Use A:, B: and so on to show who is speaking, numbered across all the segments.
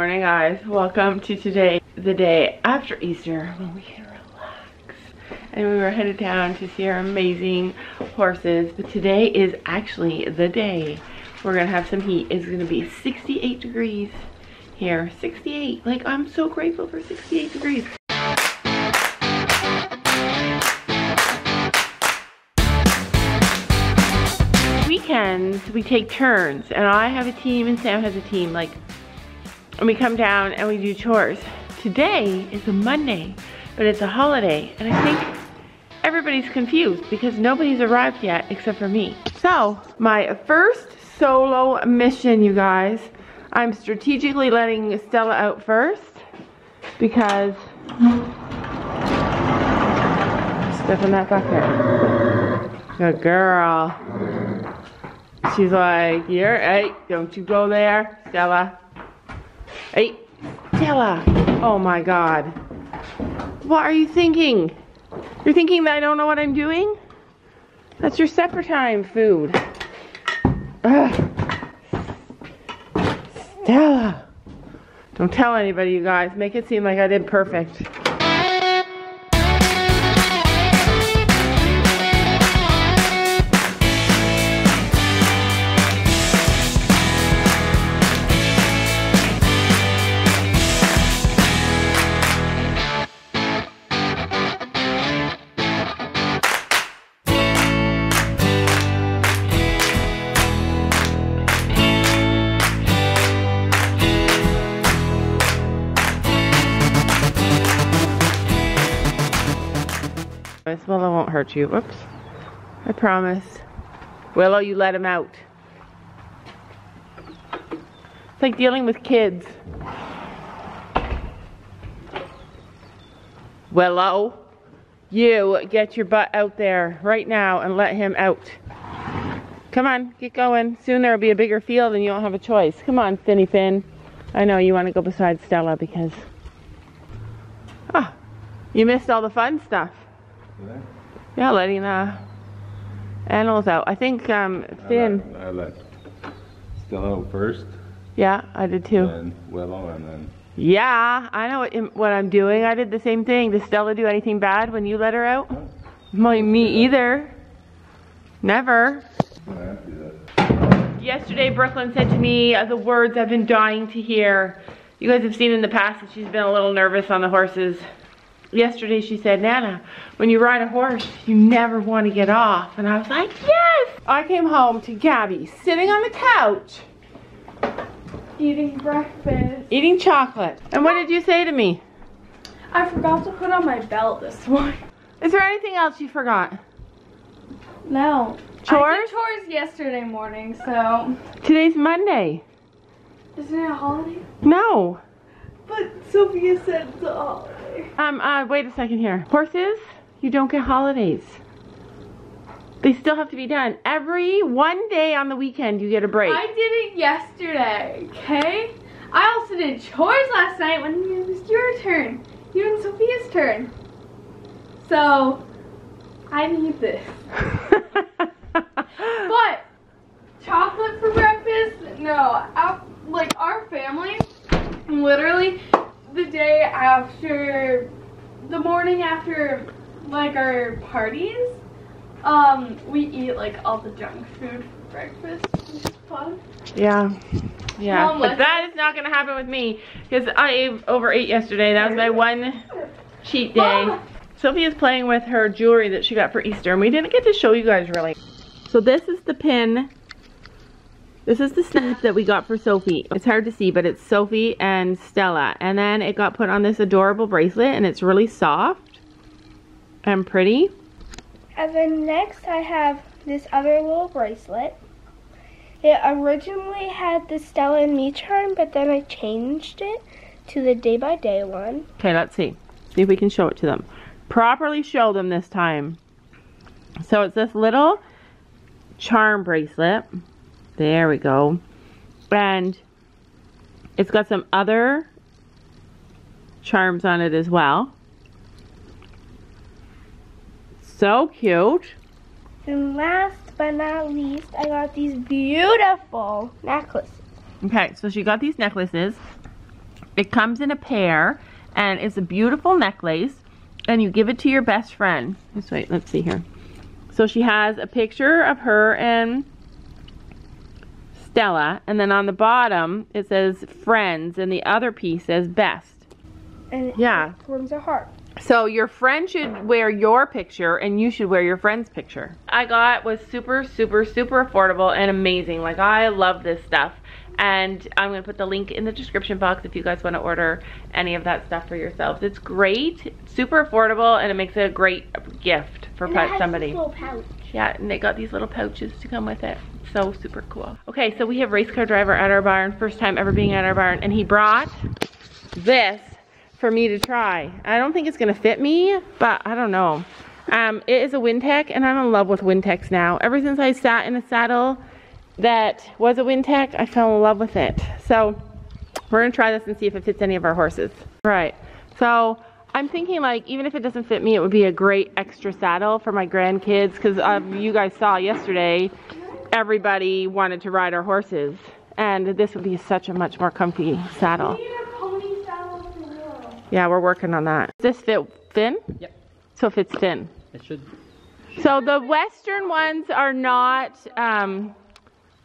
A: Morning guys. Welcome to today, the day after Easter when we can relax. And we were headed down to see our amazing horses. But today is actually the day. We're gonna have some heat. It's gonna be 68 degrees here. 68. Like I'm so grateful for 68 degrees. Weekends we take turns and I have a team and Sam has a team like and we come down and we do chores. Today is a Monday, but it's a holiday, and I think everybody's confused because nobody's arrived yet except for me. So, my first solo mission, you guys, I'm strategically letting Stella out first because step in that bucket. Good girl. She's like, you're, hey, don't you go there, Stella. Hey, Stella. Oh my God. What are you thinking? You're thinking that I don't know what I'm doing? That's your supper time food. Ugh. Stella. Don't tell anybody, you guys. Make it seem like I did perfect. Willow won't hurt you. Whoops. I promise. Willow, you let him out. It's like dealing with kids. Willow, you get your butt out there right now and let him out. Come on, get going. Soon there will be a bigger field and you won't have a choice. Come on, Finny Finn. I know you want to go beside Stella because... Ah, you missed all the fun stuff. Yeah, letting the animals out. I think um, Finn.
B: I let, I let Stella out first.
A: Yeah, I did too.
B: And Willow, and then.
A: Yeah, I know what, what I'm doing. I did the same thing. Did Stella do anything bad when you let her out? No. My, me either. Never. Yesterday, Brooklyn said to me uh, the words I've been dying to hear. You guys have seen in the past that she's been a little nervous on the horses yesterday she said, Nana, when you ride a horse, you never want to get off. And I was like, yes! I came home to Gabby sitting on the couch.
C: Eating breakfast.
A: Eating chocolate. And what did you say to me?
C: I forgot to put on my belt this morning.
A: Is there anything else you forgot?
C: No.
A: Chores?
C: I did chores yesterday morning, so.
A: Today's Monday.
C: Isn't it a holiday?
A: No.
C: But Sophia said it's a holiday.
A: Um, uh, wait a second here. Horses, you don't get holidays. They still have to be done. Every one day on the weekend, you get a break.
C: I did it yesterday, okay? I also did chores last night when it was your turn. You and Sophia's turn. So, I need this. but, chocolate for breakfast? No. like, our family, literally, the day after, the morning after, like, our parties, um, we eat, like, all the junk food for breakfast, which is fun.
A: Yeah. Yeah,
C: Mom,
A: but that is not going to happen with me because I ate overate yesterday. That was my one cheat day.
C: Mom.
A: Sophia's playing with her jewelry that she got for Easter and we didn't get to show you guys really. So this is the pin. This is the snap that we got for Sophie. It's hard to see, but it's Sophie and Stella. And then it got put on this adorable bracelet and it's really soft and pretty.
D: And then next I have this other little bracelet. It originally had the Stella and me charm, but then I changed it to the day by day one.
A: Okay, let's see. See if we can show it to them. Properly show them this time. So it's this little charm bracelet. There we go. And it's got some other charms on it as well. So cute.
D: And last but not least, I got these beautiful necklaces.
A: Okay, so she got these necklaces. It comes in a pair and it's a beautiful necklace and you give it to your best friend. Let's wait, let's see here. So she has a picture of her and Stella and then on the bottom it says friends and the other piece says best.
D: And it
A: Yeah.
D: forms a heart.
A: So your friend should wear your picture and you should wear your friend's picture. I got was super, super, super affordable and amazing. Like I love this stuff. And I'm gonna put the link in the description box if you guys wanna order any of that stuff for yourselves. It's great, super affordable, and it makes it a great gift for
D: And it has
A: somebody.
D: This little pouch.
A: Yeah, and they got these little pouches to come with it. So super cool. Okay, so we have race car driver at our barn, first time ever being at our barn, and he brought this for me to try. I don't think it's gonna fit me, but I don't know. Um, it is a Wintec, and I'm in love with Wintecs now. Ever since I sat in a saddle that was a Wintec, I fell in love with it. So we're gonna try this and see if it fits any of our horses. Right. So I'm thinking like even if it doesn't fit me, it would be a great extra saddle for my grandkids because um, you guys saw yesterday, everybody wanted to ride our horses, and this would be such a much more comfy saddle.
C: We need a pony saddle for
A: Yeah, we're working on that. Does this fit Finn?
E: Yep.
A: So it fits Finn.
E: It should.
A: So the Western ones are not. Um,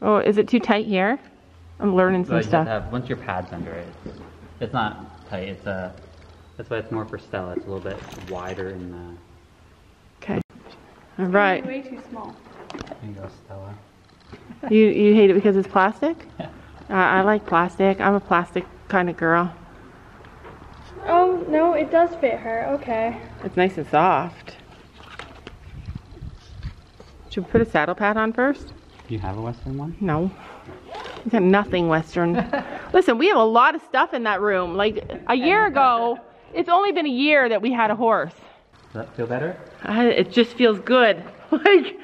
A: oh, is it too tight here? I'm learning some
E: But
A: stuff.
E: have once your pads under it. It's, it's not tight. It's a. That's why it's more for Stella. It's a little bit wider in the.
A: Okay. All right.
C: Way too small.
E: There you go, Stella.
A: You you hate it because it's plastic? Uh, I like plastic. I'm a plastic kind of girl.
C: Oh, no, it does fit her. Okay.
A: It's nice and soft. Should we put a saddle pad on first?
E: Do you have a Western one?
A: No. We got nothing Western. Listen, we have a lot of stuff in that room. Like a year ago, it's only been a year that we had a horse.
E: Does that feel better?
A: I, it just feels good. Like,
C: I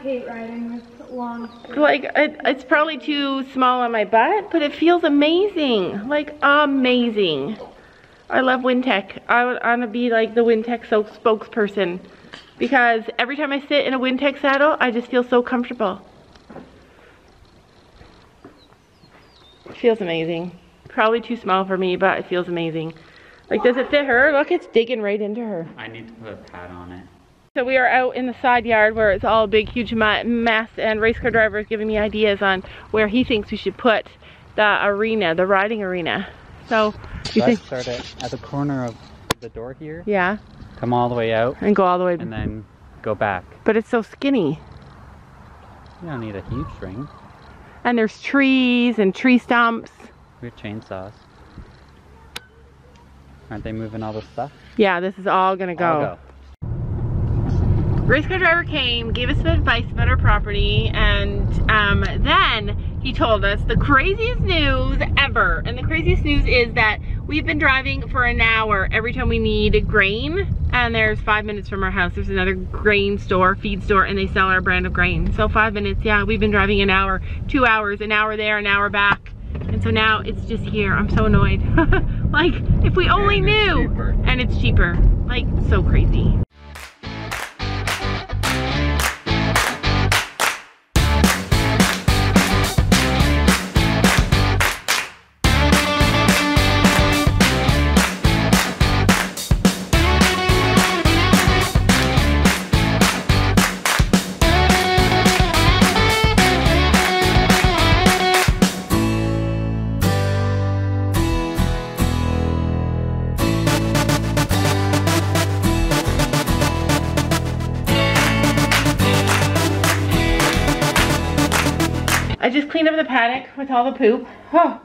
C: hate riding with long
A: like it, it's probably too small on my butt, but it feels amazing. Like amazing. I love Wintec. I want to be like the Wintec so spokesperson because every time I sit in a Wintec saddle, I just feel so comfortable. It feels amazing. Probably too small for me, but it feels amazing. Like, does it fit her? Look, it's digging right into her.
E: I need to put a pad on it.
A: So we are out in the side yard where it's all a big, huge mess, and race car driver is giving me ideas on where he thinks we should put the arena, the riding arena. So, you think,
E: start it at the corner of the door here.
A: yeah,
E: Come all the way out,
A: and go all the way.
E: and then go back.
A: But it's so skinny,
E: You don't need a huge ring.
A: and there's trees and tree stumps.
E: We have chainsaws. Aren't they moving all this stuff?
A: Yeah, this is all gonna go.
E: I'll go.
A: Race car driver came, gave us some advice about our property, and um, then he told us the craziest news ever. And the craziest news is that we've been driving for an hour every time we need grain, and there's five minutes from our house. There's another grain store, feed store, and they sell our brand of grain. So five minutes, yeah, we've been driving an hour, two hours, an hour there, an hour back. And so now it's just here. I'm so annoyed. like, if we only
B: And
A: knew.
B: cheaper.
A: And it's cheaper. Like, so crazy. I just cleaned up the paddock with all the poop. Oh,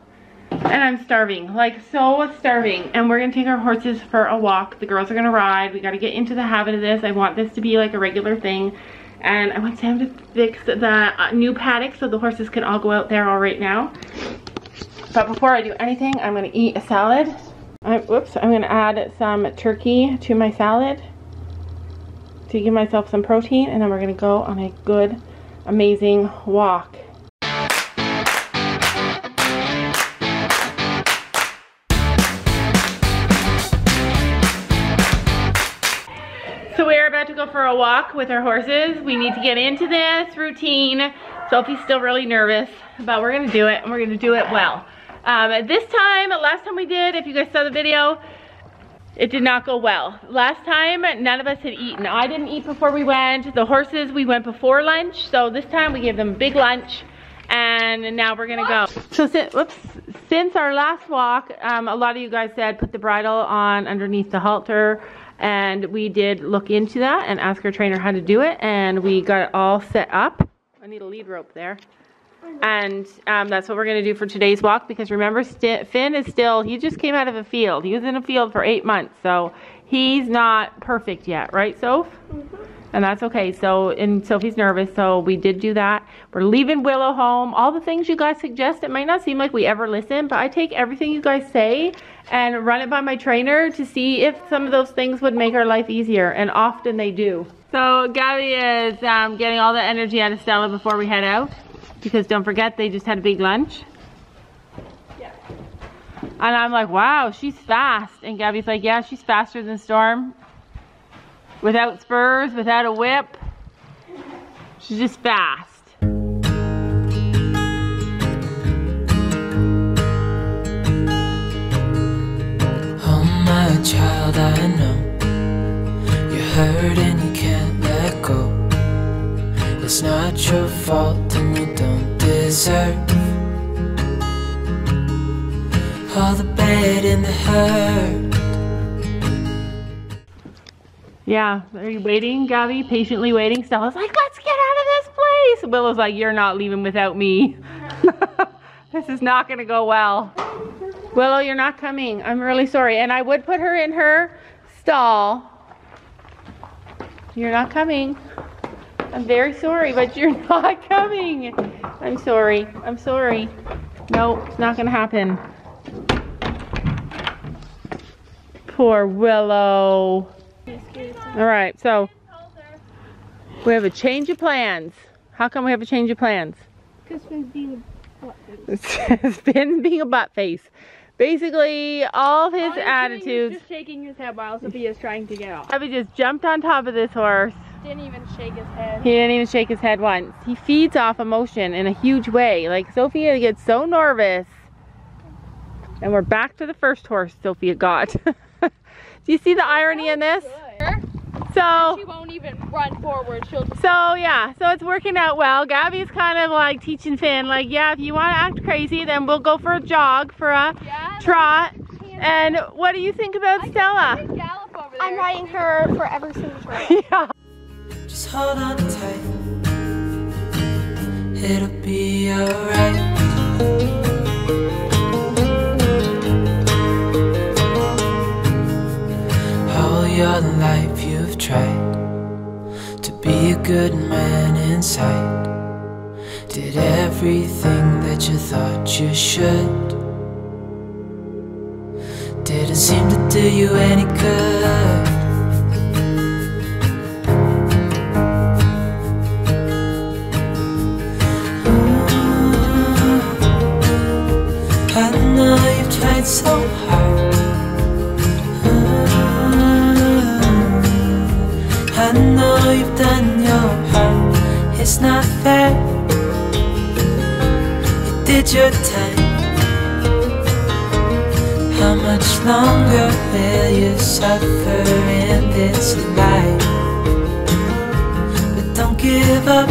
A: and I'm starving, like so starving. And we're gonna take our horses for a walk. The girls are gonna ride. We gotta get into the habit of this. I want this to be like a regular thing. And I want Sam to fix the uh, new paddock so the horses can all go out there all right now. But before I do anything, I'm gonna eat a salad. I, whoops, I'm gonna add some turkey to my salad to give myself some protein. And then we're gonna go on a good, amazing walk. A walk with our horses. We need to get into this routine. Sophie's still really nervous, but we're gonna do it and we're gonna do it well. Um, this time, last time we did, if you guys saw the video, it did not go well. Last time, none of us had eaten. I didn't eat before we went. The horses, we went before lunch. So this time we gave them a big lunch and now we're gonna go. So since, whoops, since our last walk, um, a lot of you guys said put the bridle on underneath the halter and we did look into that and ask our trainer how to do it and we got it all set up. I need a lead rope there. And um, that's what we're going to do for today's walk because remember, St Finn is still, he just came out of a field. He was in a field for eight months, so he's not perfect yet, right, Soph? And that's okay. So, and Sophie's nervous, so we did do that. We're leaving Willow home. All the things you guys suggest, it might not seem like we ever listen, but I take everything you guys say and run it by my trainer to see if some of those things would make our life easier, and often they do. So Gabby is um, getting all the energy out of Stella before we head out because don't forget they just had a big lunch.
C: Yeah.
A: And I'm like, wow, she's fast. And Gabby's like, yeah, she's faster than Storm. Without spurs, without a whip. She's just fast.
F: Oh my child, I know you're hurt and you can't let go. It's not your fault and you don't deserve all the bad and the hurt.
A: Yeah, are you waiting, Gabby? Patiently waiting. Stella's like, let's get out of this place. Willow's like, you're not leaving without me. this is not gonna go well. Willow, you're not coming. I'm really sorry. And I would put her in her stall. You're not coming. I'm very sorry, but you're not coming. I'm sorry. I'm sorry. No, it's not gonna happen. Poor Willow. All right, so we have a change of plans. How come we have a change of plans?
D: Because Finn's being
A: Finn's being a butt face. Basically, all of his
C: All he's doing is
A: attitudes.
C: just shaking his head while Sophia is trying to get off.
A: Abby just jumped on top of this horse.
C: Didn't even shake his head.
A: He didn't even shake his head once. He feeds off emotion in a huge way. Like Sophia gets so nervous. And we're back to the first horse Sophia got. Do you see the irony in this? So
C: She won't even run forward. She'll
A: So yeah, so it's working out well. Gabby's kind of like teaching Finn, like, yeah, if you want to act crazy, then we'll go for a jog, for a
C: yeah,
A: trot. And what do you think about Stella?
C: gallop over there.
D: I'm riding her for every single trip.
A: yeah.
F: Just hold on tight. It'll be alright. Your life you've tried to be a good man inside. Did everything that you thought you should. Didn't seem to do you any good. I know you've tried so hard. It's not fair. You did your time. How much longer will you suffer in this life? But don't give up.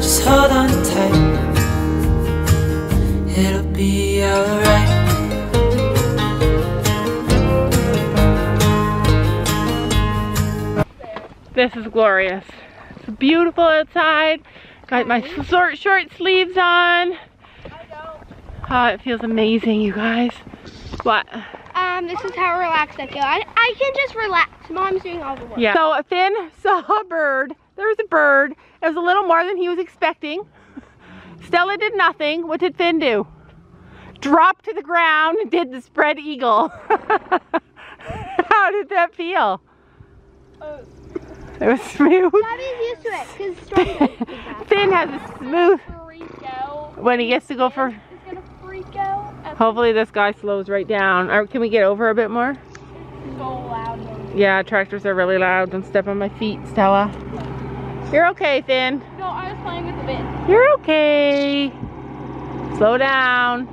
F: Just hold on tight. It'll be alright.
A: This is glorious. Beautiful outside. Got my short, short sleeves on. Oh, it feels amazing, you guys. What?
D: Um, this is how relaxed I feel. I, I can just relax. Mom's doing all the work.
A: Yeah. So Finn saw a bird. There was a bird. It was a little more than he was expecting. Stella did nothing. What did Finn do? Dropped to the ground and did the spread eagle. How did that feel? It was smooth.
D: Gabby's used to it because.
A: Finn has a smooth
C: freak out.
A: when he gets to go for.
C: He's gonna freak out. At
A: Hopefully this guy slows right down. Or can we get over a bit more?
C: so.
A: Yeah, tractors are really loud. Don't step on my feet, Stella. You're okay, Finn.
C: No, I was playing with the bin.
A: You're okay. Slow down.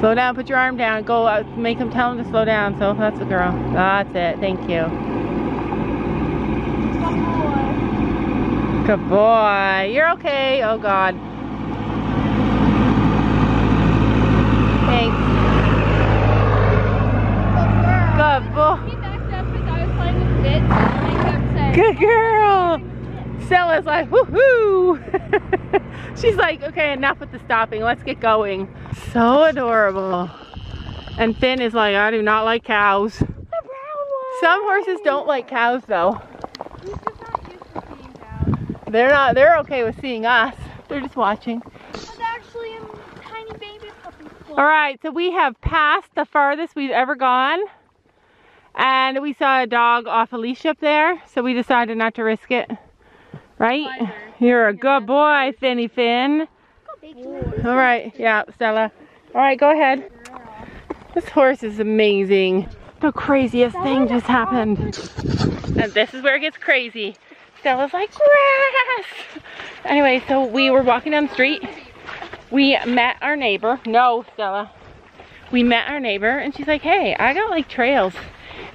A: Slow down, put your arm down. Go out, make him tell him to slow down. So that's the girl. That's it. Thank you. Good boy. You're okay. Oh God. Thanks. Good boy.
D: He backed up because I was playing with bits and I kept saying,
A: Good oh, girl. Stella's like, woohoo. She's like, okay, enough with the stopping. Let's get going. So adorable. And Finn is like, I do not like cows.
D: the brown one.
A: Some horses don't like cows though.
D: He's just not used to seeing cows.
A: They're not, they're okay with seeing us. They're just watching.
D: It's actually a tiny baby puppy.
A: All right, so we have passed the farthest we've ever gone. And we saw a dog off a leash up there, so we decided not to risk it. Right? You're a good boy, Finny Finn. All right, yeah, Stella. All right, go ahead. This horse is amazing. The craziest thing just happened. And this is where it gets crazy. Stella's like, grass! Anyway, so we were walking down the street. We met our neighbor. No, Stella. We met our neighbor and she's like, hey, I got like trails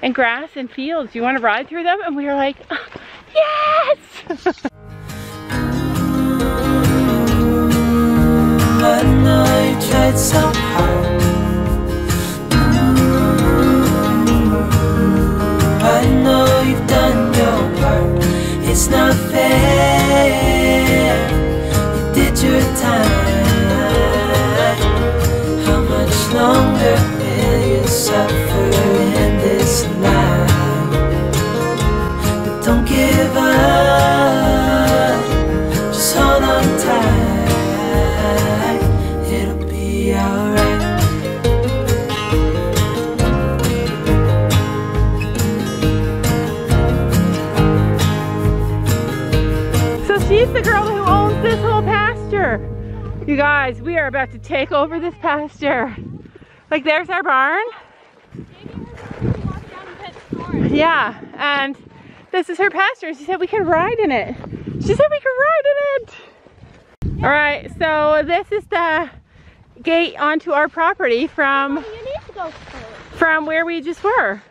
A: and grass and fields. You want to ride through them? And we were like, uh, yes!
F: I tried so hard.
A: She's the girl who owns this whole pasture. You guys, we are about to take over this pasture. Like there's our barn. Yeah, and this is her pasture. and She said we can ride in it. She said we can ride in it. All right, so this is the gate onto our property from
D: You need to go first.
A: from where we just were.